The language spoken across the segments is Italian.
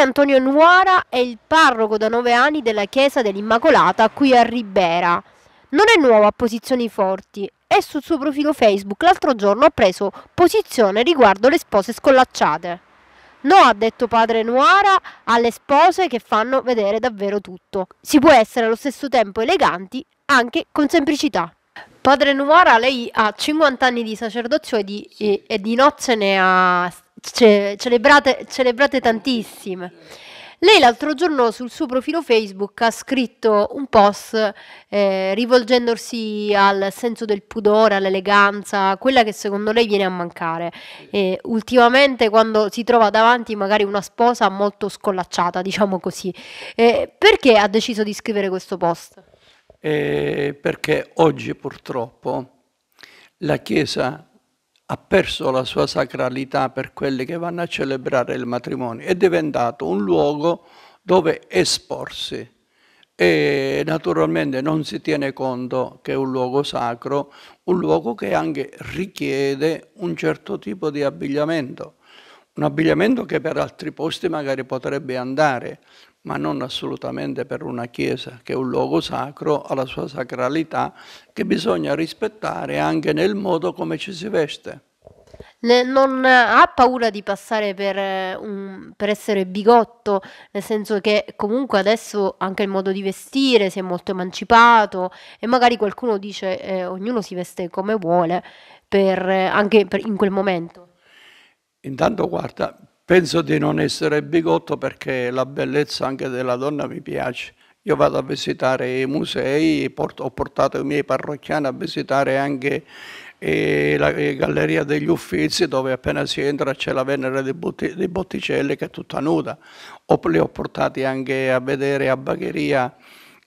Antonio Nuara è il parroco da nove anni della chiesa dell'Immacolata qui a Ribera. Non è nuovo a posizioni forti e sul suo profilo Facebook l'altro giorno ha preso posizione riguardo le spose scollacciate. No, ha detto padre Nuara, alle spose che fanno vedere davvero tutto. Si può essere allo stesso tempo eleganti anche con semplicità. Padre Nuara, lei ha 50 anni di sacerdozio e di, e, e di nozze ne ha ce, celebrate, celebrate tantissime. Lei l'altro giorno sul suo profilo Facebook ha scritto un post eh, rivolgendosi al senso del pudore, all'eleganza, quella che secondo lei viene a mancare. E ultimamente quando si trova davanti magari una sposa molto scollacciata, diciamo così. Eh, perché ha deciso di scrivere questo post? Eh, perché oggi purtroppo la Chiesa ha perso la sua sacralità per quelli che vanno a celebrare il matrimonio, è diventato un luogo dove esporsi. E naturalmente non si tiene conto che è un luogo sacro, un luogo che anche richiede un certo tipo di abbigliamento, un abbigliamento che per altri posti magari potrebbe andare, ma non assolutamente per una chiesa, che è un luogo sacro, ha la sua sacralità, che bisogna rispettare anche nel modo come ci si veste. Non ha paura di passare per, un, per essere bigotto, nel senso che comunque adesso anche il modo di vestire si è molto emancipato e magari qualcuno dice eh, ognuno si veste come vuole per, anche per in quel momento. Intanto guarda, Penso di non essere bigotto perché la bellezza anche della donna mi piace. Io vado a visitare i musei, porto, ho portato i miei parrocchiani a visitare anche eh, la eh, Galleria degli Uffizi dove appena si entra c'è la Venere di, Botti, di Botticelli che è tutta nuda. O li ho portati anche a vedere a Bagheria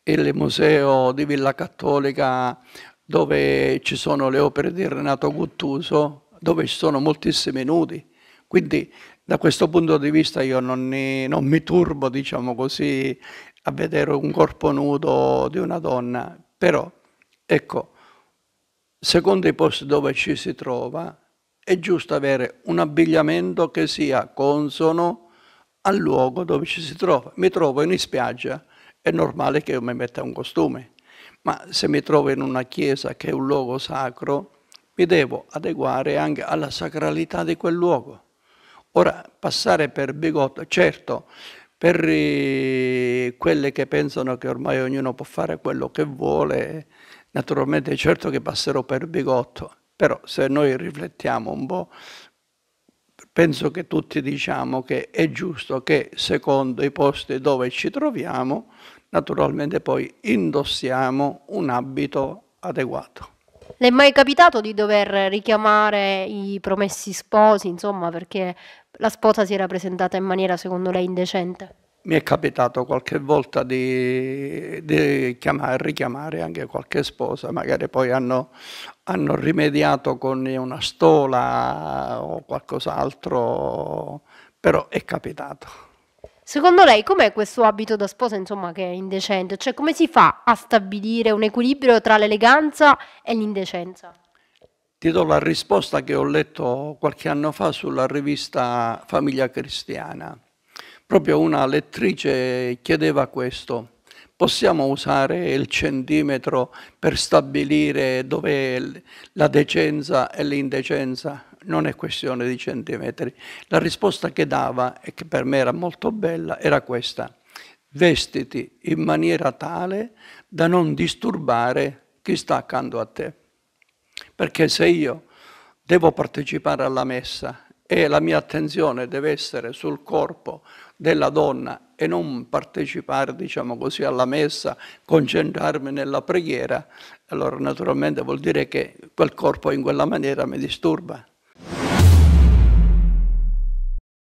il museo di Villa Cattolica dove ci sono le opere di Renato Guttuso, dove ci sono moltissimi nudi. Quindi da questo punto di vista io non, ne, non mi turbo, diciamo così, a vedere un corpo nudo di una donna, però ecco, secondo i posti dove ci si trova, è giusto avere un abbigliamento che sia consono al luogo dove ci si trova. Mi trovo in spiaggia, è normale che io mi metta un costume, ma se mi trovo in una chiesa che è un luogo sacro, mi devo adeguare anche alla sacralità di quel luogo. Ora, passare per bigotto, certo, per quelle che pensano che ormai ognuno può fare quello che vuole, naturalmente è certo che passerò per bigotto, però se noi riflettiamo un po', penso che tutti diciamo che è giusto che secondo i posti dove ci troviamo, naturalmente poi indossiamo un abito adeguato. Le è mai capitato di dover richiamare i promessi sposi, insomma, perché la sposa si era presentata in maniera secondo lei indecente? Mi è capitato qualche volta di, di chiamare, richiamare anche qualche sposa, magari poi hanno, hanno rimediato con una stola o qualcos'altro, però è capitato. Secondo lei com'è questo abito da sposa insomma che è indecente? Cioè come si fa a stabilire un equilibrio tra l'eleganza e l'indecenza? Ti do la risposta che ho letto qualche anno fa sulla rivista Famiglia Cristiana. Proprio una lettrice chiedeva questo. Possiamo usare il centimetro per stabilire dov'è la decenza e l'indecenza? Non è questione di centimetri. La risposta che dava, e che per me era molto bella, era questa. Vestiti in maniera tale da non disturbare chi sta accanto a te. Perché se io devo partecipare alla messa e la mia attenzione deve essere sul corpo della donna e non partecipare, diciamo così, alla messa, concentrarmi nella preghiera, allora naturalmente vuol dire che quel corpo in quella maniera mi disturba.